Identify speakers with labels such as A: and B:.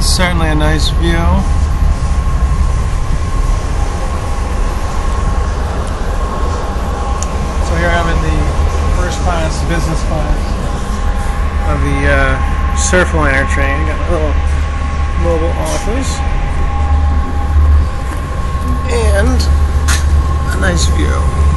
A: That's certainly a nice view. So here I'm in the first class, business class of the uh, Surfliner train. Got a little mobile office. And a nice view.